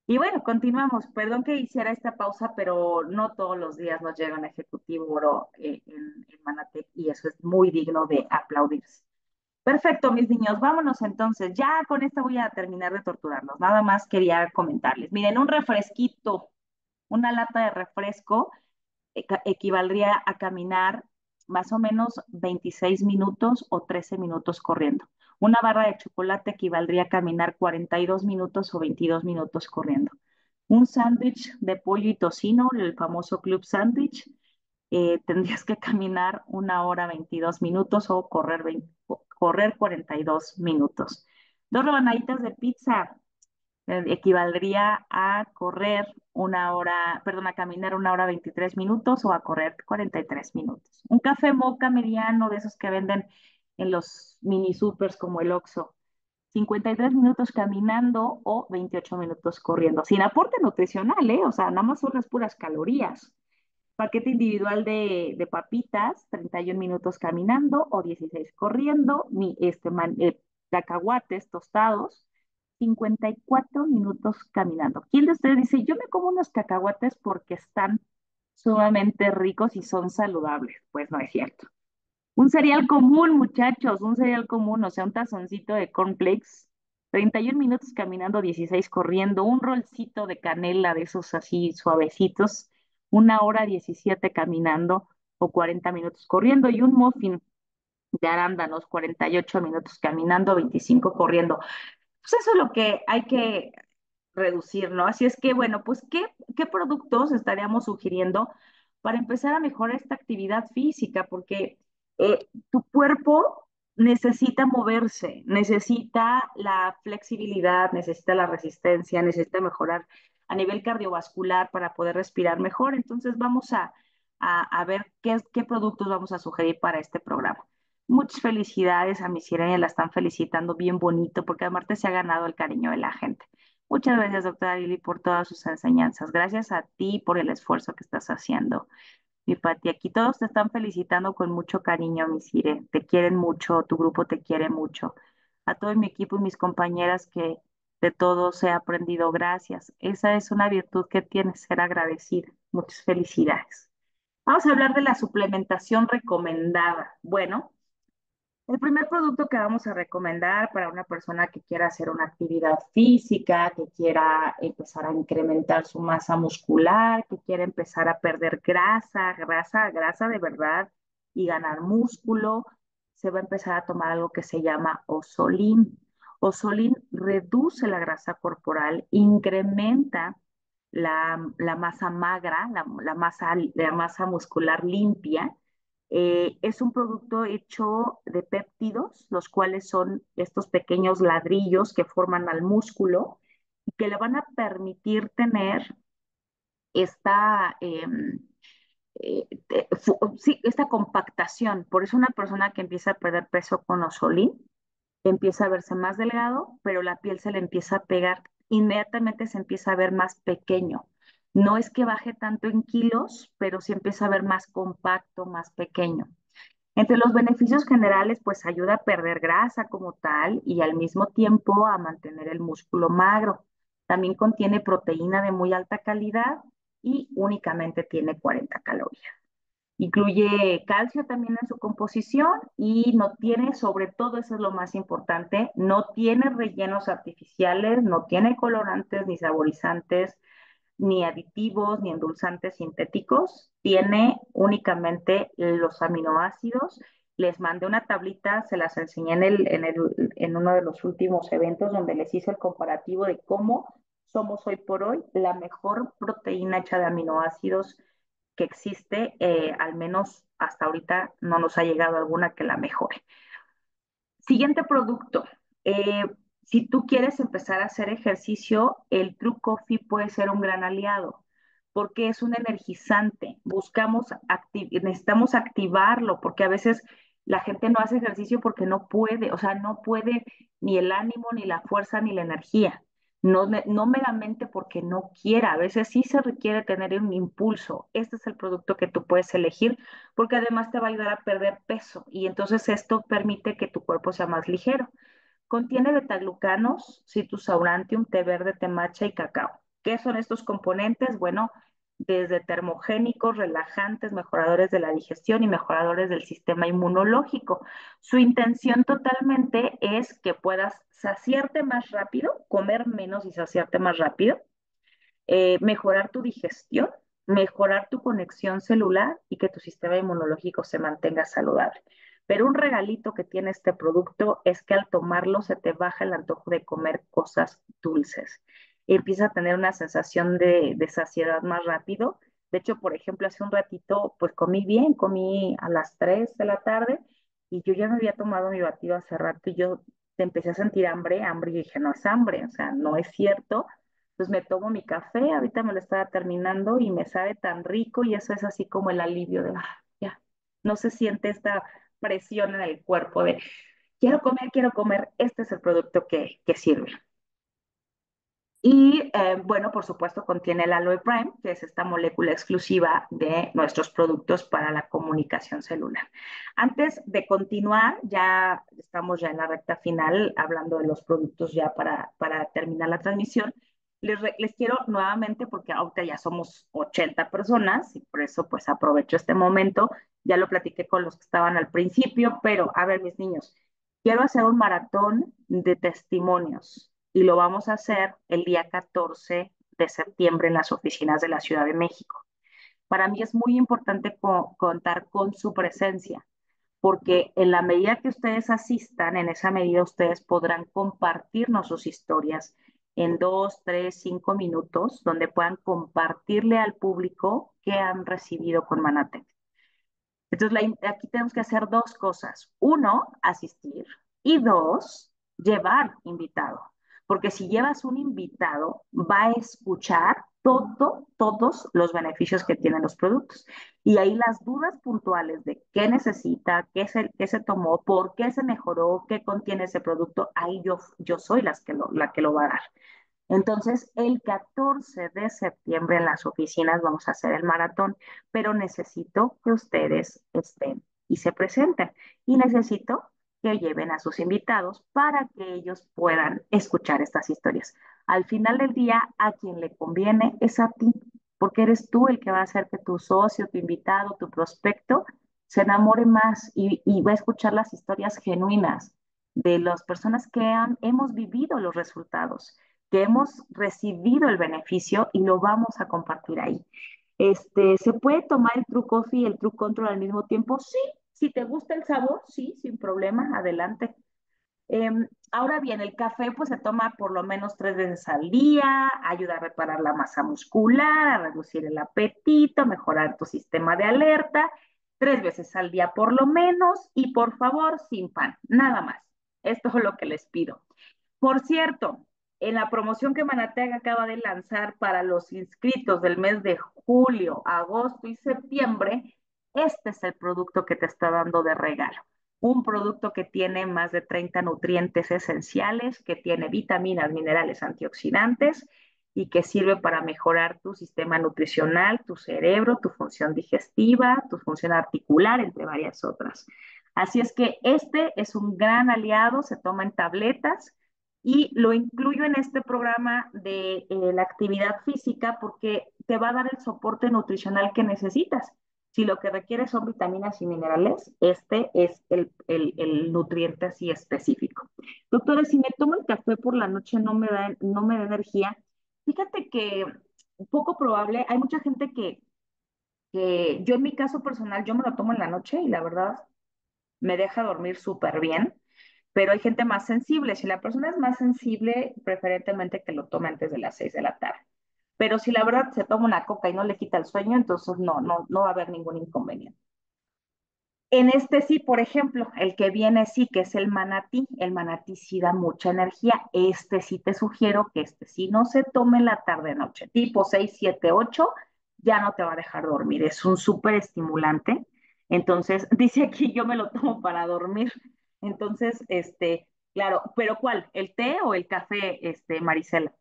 Y bueno, continuamos. Perdón que hiciera esta pausa, pero no todos los días nos llega un ejecutivo oro eh, en, en Manatec y eso es muy digno de aplaudirse. Perfecto, mis niños, vámonos entonces. Ya con esta voy a terminar de torturarlos. Nada más quería comentarles. Miren, un refresquito, una lata de refresco equivaldría a caminar más o menos 26 minutos o 13 minutos corriendo. Una barra de chocolate equivaldría a caminar 42 minutos o 22 minutos corriendo. Un sándwich de pollo y tocino, el famoso club sándwich, eh, tendrías que caminar una hora 22 minutos o correr, correr 42 minutos. Dos rebanaditas de pizza equivaldría a correr una hora, perdón, a caminar una hora 23 minutos o a correr 43 minutos. Un café moca mediano de esos que venden en los mini supers como el Oxxo. 53 minutos caminando o 28 minutos corriendo, sin aporte nutricional, ¿eh? O sea, nada más son las puras calorías. Paquete individual de, de papitas, 31 minutos caminando o 16 corriendo, mi, este, man, eh, cacahuates tostados, 54 minutos caminando. ¿Quién de ustedes dice, yo me como unos cacahuates porque están sumamente ricos y son saludables? Pues no es cierto. Un cereal común, muchachos, un cereal común, o sea, un tazoncito de cornflakes, 31 minutos caminando, 16 corriendo, un rolcito de canela de esos así suavecitos, una hora 17 caminando o 40 minutos corriendo y un muffin de arándanos, 48 minutos caminando, 25 corriendo. Pues eso es lo que hay que reducir, ¿no? Así es que, bueno, pues, ¿qué, qué productos estaríamos sugiriendo para empezar a mejorar esta actividad física? Porque eh, tu cuerpo necesita moverse, necesita la flexibilidad, necesita la resistencia, necesita mejorar a nivel cardiovascular para poder respirar mejor. Entonces vamos a, a, ver qué, qué productos vamos a sugerir para este programa. Muchas felicidades a mi sirena, la están felicitando bien bonito porque Marte se ha ganado el cariño de la gente. Muchas gracias, doctora Lili, por todas sus enseñanzas. Gracias a ti por el esfuerzo que estás haciendo. Mi Pati, aquí todos te están felicitando con mucho cariño, mi Sire. Te quieren mucho, tu grupo te quiere mucho. A todo mi equipo y mis compañeras que de todos he aprendido, gracias. Esa es una virtud que tienes, ser agradecida. Muchas felicidades. Vamos a hablar de la suplementación recomendada. Bueno, el primer producto que vamos a recomendar para una persona que quiera hacer una actividad física, que quiera empezar a incrementar su masa muscular, que quiera empezar a perder grasa, grasa, grasa de verdad y ganar músculo, se va a empezar a tomar algo que se llama osolín. Osolín reduce la grasa corporal, incrementa la, masa magra, la, masa, la masa muscular limpia eh, es un producto hecho de péptidos, los cuales son estos pequeños ladrillos que forman al músculo y que le van a permitir tener esta, em, eh, esta compactación. Por eso una persona que empieza a perder peso con osolín empieza a verse más delgado, pero la piel se le empieza a pegar, inmediatamente se empieza a ver más pequeño. No es que baje tanto en kilos, pero sí empieza a ver más compacto, más pequeño. Entre los beneficios generales, pues ayuda a perder grasa como tal y al mismo tiempo a mantener el músculo magro. También contiene proteína de muy alta calidad y únicamente tiene 40 calorías. Incluye calcio también en su composición y no tiene, sobre todo eso es lo más importante, no tiene rellenos artificiales, no tiene colorantes ni saborizantes, ni aditivos, ni endulzantes sintéticos, tiene únicamente los aminoácidos. Les mandé una tablita, se las enseñé en, el, en, el, en uno de los últimos eventos donde les hice el comparativo de cómo somos hoy por hoy la mejor proteína hecha de aminoácidos que existe, eh, al menos hasta ahorita no nos ha llegado alguna que la mejore. Siguiente producto. Eh, si tú quieres empezar a hacer ejercicio, el True Coffee puede ser un gran aliado porque es un energizante. Buscamos, necesitamos activarlo porque a veces la gente no hace ejercicio porque no puede, o sea, no puede ni el ánimo, ni la fuerza, ni la energía. No, no meramente porque no quiera, a veces sí se requiere tener un impulso. Este es el producto que tú puedes elegir porque además te va a ayudar a perder peso y entonces esto permite que tu cuerpo sea más ligero. Contiene betaglucanos, citrus aurantium, té verde, té matcha y cacao. ¿Qué son estos componentes? Bueno, desde termogénicos, relajantes, mejoradores de la digestión y mejoradores del sistema inmunológico. Su intención totalmente es que puedas saciarte más rápido, comer menos y saciarte más rápido, eh, mejorar tu digestión, mejorar tu conexión celular y que tu sistema inmunológico se mantenga saludable. Pero un regalito que tiene este producto es que al tomarlo se te baja el antojo de comer cosas dulces. Y empieza a tener una sensación de, saciedad más rápido. De hecho, por ejemplo, hace un ratito, pues comí bien, comí a las 3 de la tarde y yo ya no había tomado mi batido hace rato y yo empecé a sentir hambre, hambre y dije, no es hambre, o sea, no es cierto. Pues me tomo mi café, ahorita me lo estaba terminando y me sabe tan rico y eso es así como el alivio de, ah, ya, no se siente esta presión en el cuerpo de quiero comer, quiero comer, este es el producto que, que sirve. Y eh, bueno, por supuesto, contiene el Aloe Prime, que es esta molécula exclusiva de nuestros productos para la comunicación celular. Antes de continuar, ya estamos ya en la recta final, hablando de los productos ya para, para terminar la transmisión. Les, quiero nuevamente, porque ahorita ya somos 80 personas y por eso pues aprovecho este momento. Ya lo platiqué con los que estaban al principio, pero a ver, mis niños, quiero hacer un maratón de testimonios y lo vamos a hacer el día 14 de septiembre en las oficinas de la Ciudad de México. Para mí es muy importante co contar con su presencia, porque en la medida que ustedes asistan, en esa medida ustedes podrán compartirnos sus historias en dos, tres, cinco minutos, donde puedan compartirle al público qué han recibido con Manatec. Entonces, aquí tenemos que hacer dos cosas. Uno, asistir. Y dos, llevar invitado porque si llevas un invitado, va a escuchar todo, todos los beneficios que tienen los productos. Y ahí las dudas puntuales de qué necesita, qué se, qué se tomó, por qué se mejoró, qué contiene ese producto, ahí yo, yo soy las que lo, la que lo va a dar. Entonces, el 14 de septiembre en las oficinas vamos a hacer el maratón, pero necesito que ustedes estén y se presenten. Y necesito que lleven a sus invitados para que ellos puedan escuchar estas historias. Al final del día, a quien le conviene es a ti, porque eres tú el que va a hacer que tu socio, tu invitado, tu prospecto se enamore más y, y va a escuchar las historias genuinas de las personas que han, hemos vivido los resultados, que hemos recibido el beneficio y lo vamos a compartir ahí. Este, ¿Se puede tomar el True Coffee y el True Control al mismo tiempo? Sí, si te gusta el sabor, sí, sin problema, adelante. Em, ahora bien, el café pues se toma por lo menos tres veces al día, ayuda a reparar la masa muscular, a reducir el apetito, mejorar tu sistema de alerta, tres veces al día por lo menos y por favor sin pan, nada más. Esto es lo que les pido. Por cierto, en la promoción que Manateg acaba de lanzar para los inscritos del mes de julio, agosto y septiembre, este es el producto que te está dando de regalo. Un producto que tiene más de 30 nutrientes esenciales, que tiene vitaminas, minerales, antioxidantes y que sirve para mejorar tu sistema nutricional, tu cerebro, tu función digestiva, tu función articular, entre varias otras. Así es que este es un gran aliado, se toma en tabletas y lo incluyo en este programa de eh, la actividad física porque te va a dar el soporte nutricional que necesitas. Si lo que requiere son vitaminas y minerales, este es el, nutriente así específico. Doctora, si me tomo el café por la noche no me da, no me da energía. Fíjate que poco probable, hay mucha gente que, que yo en mi caso personal, yo me lo tomo en la noche y la verdad me deja dormir súper bien, pero hay gente más sensible. Si la persona es más sensible, preferentemente que lo tome antes de las 6 de la tarde. Pero si la verdad se toma una coca y no le quita el sueño, entonces no, no, no va a haber ningún inconveniente. En este sí, por ejemplo, el que viene sí, que es el manatí, el manatí sí da mucha energía. Este sí te sugiero que este sí no se tome en la tarde-noche, tipo 6, 7, 8, ya no te va a dejar dormir. Es un súper estimulante. Entonces, dice aquí, yo me lo tomo para dormir. Entonces, este, claro, pero ¿cuál? ¿El té o el café, este, Marisela?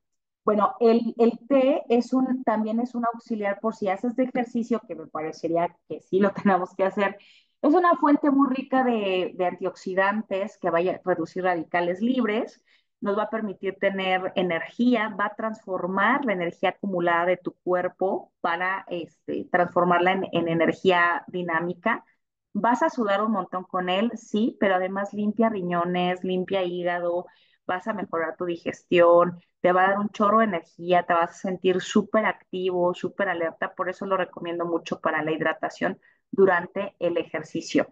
Bueno, el, el, té es un, también es un auxiliar por si haces de ejercicio, que me parecería que sí lo tenemos que hacer. Es una fuente muy rica de, antioxidantes que vaya a reducir radicales libres, nos va a permitir tener energía, va a transformar la energía acumulada de tu cuerpo para este, transformarla en, en energía dinámica. Vas a sudar un montón con él, sí, pero además limpia riñones, limpia hígado, vas a mejorar tu digestión, te va a dar un chorro de energía, te vas a sentir súper activo, súper alerta, por eso lo recomiendo mucho para la hidratación durante el ejercicio.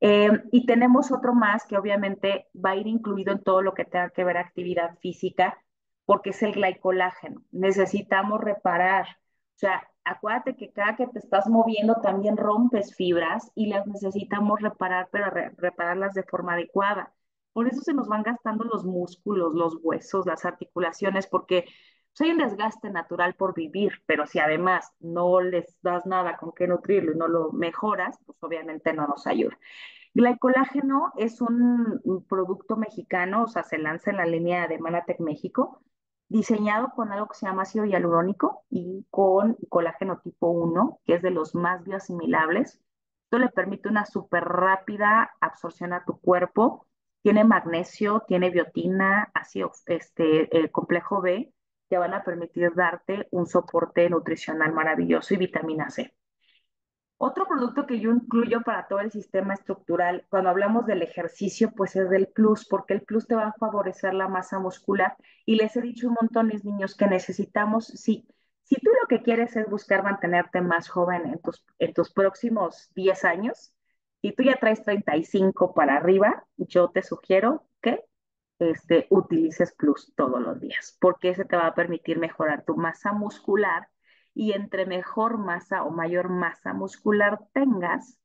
Eh, y tenemos otro más que obviamente va a ir incluido en todo lo que tenga que ver actividad física, porque es el glycolágeno. Necesitamos reparar. O sea, acuérdate que cada que te estás moviendo también rompes fibras y las necesitamos reparar, pero repararlas de forma adecuada. Por eso se nos van gastando los músculos, los huesos, las articulaciones, porque pues, hay un desgaste natural por vivir, pero si además no les das nada con qué nutrirlo y no lo mejoras, pues obviamente no nos ayuda. Glycolágeno es un, producto mexicano, o sea, se lanza en la línea de Manatec México. diseñado con algo que se llama ácido hialurónico y con colágeno tipo 1, que es de los más bioasimilables. Esto le permite una súper rápida absorción a tu cuerpo. Tiene magnesio, tiene biotina, ácido este, el complejo B, que van a permitir darte un soporte nutricional maravilloso y vitamina C. Otro producto que yo incluyo para todo el sistema estructural, cuando hablamos del ejercicio, pues es del plus, porque el plus te va a favorecer la masa muscular. Y les he dicho un montón, mis niños, que necesitamos, sí, si tú lo que quieres es buscar mantenerte más joven en tus, en tus próximos 10 años, y tú ya traes 35 para arriba, yo te sugiero que este, utilices plus todos los días, porque ese te va a permitir mejorar tu masa muscular y entre mejor masa o mayor masa muscular tengas,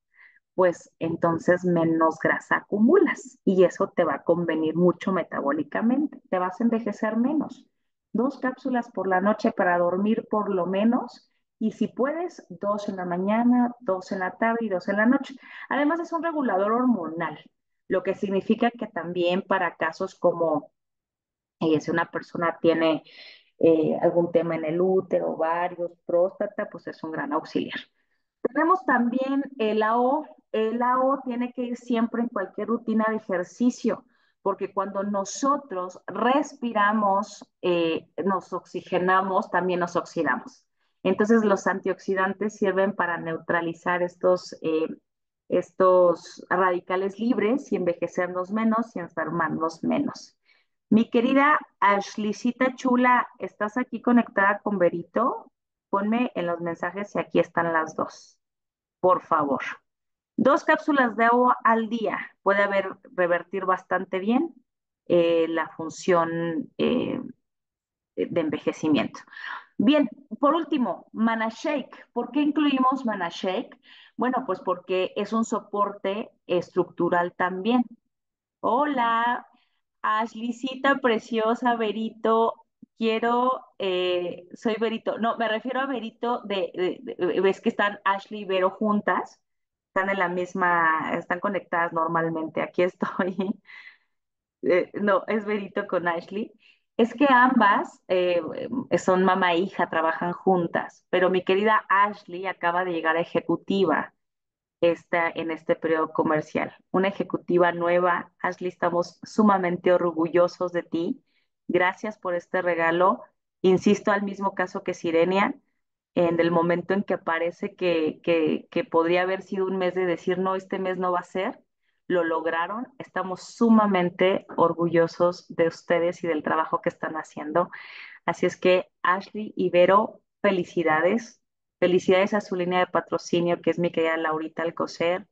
pues entonces menos grasa acumulas y eso te va a convenir mucho metabólicamente, te vas a envejecer menos. Dos cápsulas por la noche para dormir por lo menos y si puedes, dos en la mañana, dos en la tarde y dos en la noche. Además es un regulador hormonal, lo que significa que también para casos como eh, si una persona tiene eh, algún tema en el útero, varios, próstata, pues es un gran auxiliar. Tenemos también el AO. El AO tiene que ir siempre en cualquier rutina de ejercicio, porque cuando nosotros respiramos, eh, nos oxigenamos, también nos oxidamos. Entonces los antioxidantes sirven para neutralizar estos, eh, estos radicales libres y envejecernos menos y enfermarnos menos. Mi querida Ashleycita Chula, ¿estás aquí conectada con Berito? Ponme en los mensajes si aquí están las dos, por favor. Dos cápsulas de agua al día puede haber, revertir bastante bien eh, la función eh, de envejecimiento. Bien, por último, Mana Shake. ¿Por qué incluimos Mana Shake? Bueno, pues porque es un soporte estructural también. Hola, Ashleycita preciosa, Berito, quiero, eh, soy Berito, no, me refiero a Berito de, ves que están Ashley y Vero juntas, están en la misma, están conectadas normalmente, aquí estoy, eh, no, es Berito con Ashley, es que ambas eh, son mamá e hija, trabajan juntas, pero mi querida Ashley acaba de llegar a ejecutiva está en este periodo comercial. Una ejecutiva nueva, Ashley, estamos sumamente orgullosos de ti. Gracias por este regalo. Insisto, al mismo caso que Sirenia, en el momento en que parece que, que, que podría haber sido un mes de decir, no, este mes no va a ser, lo lograron. Estamos sumamente orgullosos de ustedes y del trabajo que están haciendo. Así es que, Ashley Ibero, felicidades. Felicidades a su línea de patrocinio, que es mi querida Laurita Alcocer.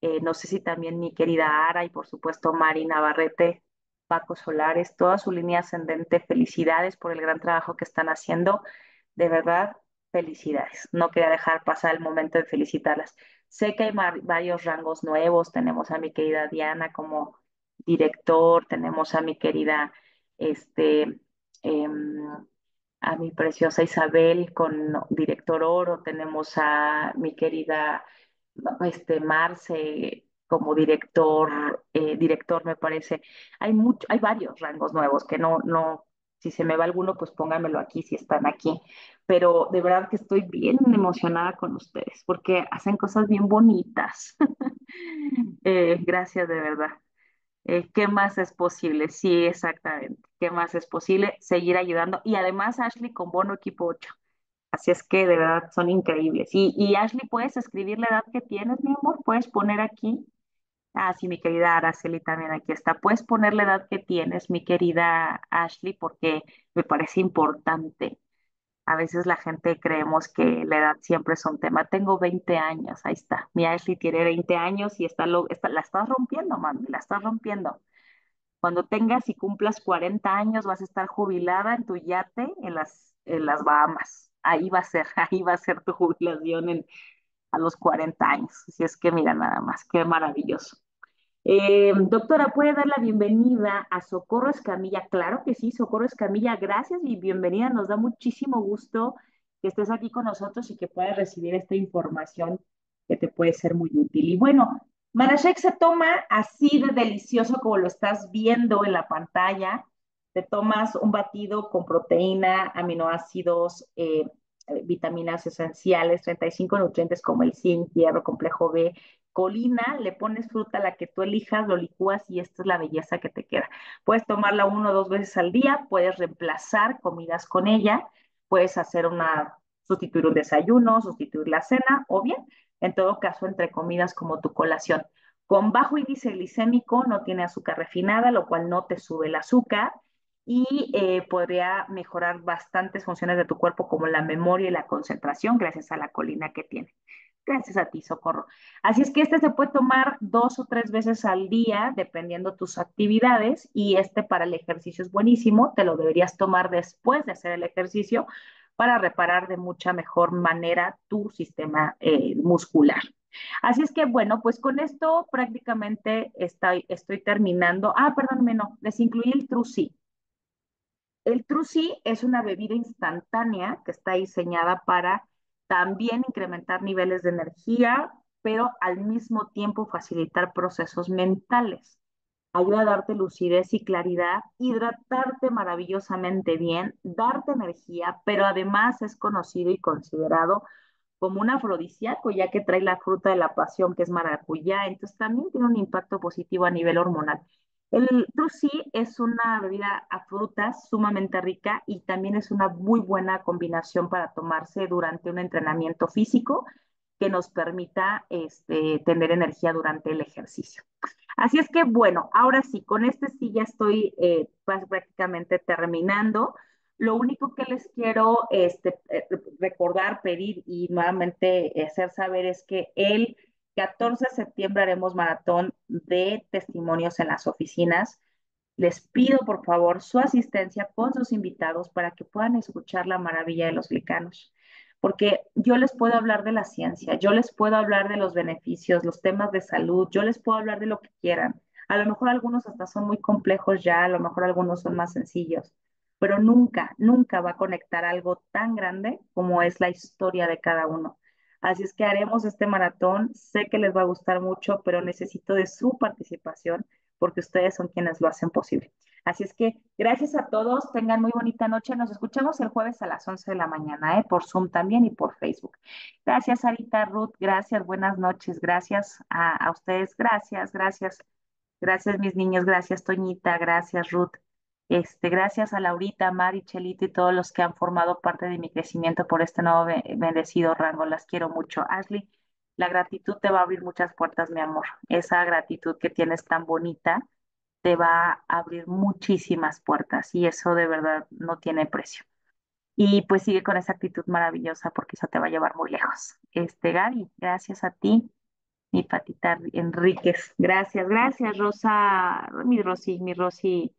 Eh, no sé si también mi querida Ara y por supuesto Mari Navarrete, Paco Solares, toda su línea ascendente. Felicidades por el gran trabajo que están haciendo. De verdad, felicidades. No quería dejar pasar el momento de felicitarlas. Sé que hay varios rangos nuevos. Tenemos a mi querida Diana como director, tenemos a mi querida este, em, a mi preciosa Isabel con director oro, tenemos a mi querida este, Marce como director, eh, director me parece. Hay mucho, hay varios rangos nuevos que no, no, si se me va alguno, pues póngamelo aquí si están aquí. Pero de verdad que estoy bien emocionada con ustedes porque hacen cosas bien bonitas. Eh, gracias de verdad. Eh, ¿qué más es posible? Sí, exactamente. ¿Qué más es posible? Seguir ayudando. Y además, Ashley con bono equipo 8. Así es que de verdad son increíbles. Y, y Ashley, ¿puedes escribir la edad que tienes, mi amor? ¿Puedes poner aquí? Ah, sí, mi querida Araceli también aquí está. Puedes poner la edad que tienes, mi querida Ashley, porque me parece importante. A veces la gente creemos que la edad siempre es un tema. Tengo 20 años, ahí está. Mi Ashley tiene 20 años y está, lo, está, la estás rompiendo, mami, la estás rompiendo. Cuando tengas y cumplas 40 años vas a estar jubilada en tu yate en las, en las Bahamas. Ahí va a ser, ahí va a ser tu jubilación a los 40 años. Así es que mira nada más, qué maravilloso. Eh, doctora, ¿puede dar la bienvenida a Socorro Escamilla? Claro que sí, Socorro Escamilla, gracias y bienvenida. Nos da muchísimo gusto que estés aquí con nosotros y que puedas recibir esta información que te puede ser muy útil. Y bueno, Manashek se toma así de delicioso como lo estás viendo en la pantalla. te tomas un batido con proteína, aminoácidos, eh, vitaminas esenciales, 35 nutrientes como el zinc, hierro, complejo B, colina, le pones fruta, la que tú elijas, lo licúas y esta es la belleza que te queda. Puedes tomarla uno o dos veces al día, puedes reemplazar comidas con ella, puedes hacer una, sustituir un desayuno, sustituir la cena o bien, en todo caso, entre comidas como tu colación. Con bajo índice glicémico, no tiene azúcar refinada, lo cual no te sube el azúcar y eh, podría mejorar bastantes funciones de tu cuerpo como la memoria y la concentración gracias a la colina que tiene. Gracias a ti, Socorro. Así es que este se puede tomar dos o tres veces al día, dependiendo tus actividades, y este para el ejercicio es buenísimo. Te lo deberías tomar después de hacer el ejercicio para reparar de mucha mejor manera tu sistema eh, muscular. Así es que, bueno, pues con esto prácticamente estoy, terminando. Ah, perdónme, no, les incluí el Truci. El Truci es una bebida instantánea que está diseñada para también incrementar niveles de energía, pero al mismo tiempo facilitar procesos mentales. Ayuda a darte lucidez y claridad, hidratarte maravillosamente bien, darte energía, pero además es conocido y considerado como un afrodisíaco, ya que trae la fruta de la pasión, que es maracuyá, entonces también tiene un impacto positivo a nivel hormonal. El Trucy es una bebida a frutas sumamente rica y también es una muy buena combinación para tomarse durante un entrenamiento físico que nos permita este, tener energía durante el ejercicio. Así es que, bueno, ahora sí, con este sí ya estoy eh, pues, prácticamente terminando. Lo único que les quiero este, eh, recordar, pedir y nuevamente hacer saber es que el 14 de septiembre haremos maratón de testimonios en las oficinas. Les pido por favor su asistencia con sus invitados para que puedan escuchar la maravilla de los glicanos. Porque yo les puedo hablar de la ciencia, yo les puedo hablar de los beneficios, los temas de salud, yo les puedo hablar de lo que quieran. A lo mejor algunos hasta son muy complejos ya, a lo mejor algunos son más sencillos, pero nunca, nunca va a conectar algo tan grande como es la historia de cada uno. Así es que haremos este maratón. Sé que les va a gustar mucho, pero necesito de su participación porque ustedes son quienes lo hacen posible. Así es que gracias a todos, tengan muy bonita noche. Nos escuchamos el jueves a las 11 de la mañana, ¿eh? por Zoom también y por Facebook. Gracias, Arita, Ruth, gracias, buenas noches, gracias a, a ustedes, gracias, gracias, gracias mis niños, gracias, Toñita, gracias, Ruth. Este, gracias a Laurita, Mari, Chelito y todos los que han formado parte de mi crecimiento por este nuevo bendecido rango. Las quiero mucho. Ashley, la gratitud te va a abrir muchas puertas, mi amor. Esa gratitud que tienes tan bonita te va a abrir muchísimas puertas y eso de verdad no tiene precio. Y pues sigue con esa actitud maravillosa porque eso te va a llevar muy lejos. Este, Gaby, gracias a ti, mi patita Enríquez. Gracias, gracias, Rosa, mi Rosy, mi Rosy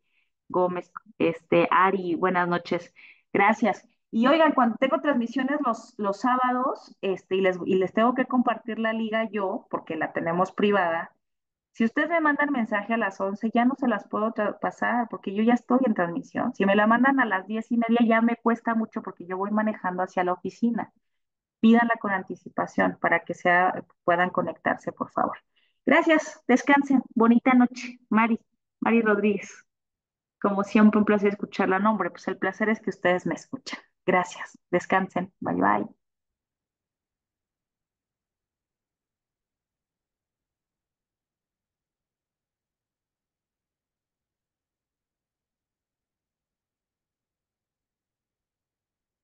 Gómez, este, Ari, buenas noches. Gracias. Y oigan, cuando tengo transmisiones los, los sábados, este, y les, y les tengo que compartir la liga yo, porque la tenemos privada, si ustedes me mandan mensaje a las 11, ya no se las puedo pasar, porque yo ya estoy en transmisión. Si me la mandan a las 10 y media, ya me cuesta mucho porque yo voy manejando hacia la oficina. Pídanla con anticipación para que sea, puedan conectarse, por favor. Gracias, descansen. Bonita noche. Mari, Mari Rodríguez. Como siempre, un placer escuchar la nombre. Pues el placer es que ustedes me escuchan. Gracias. Descansen. Bye bye.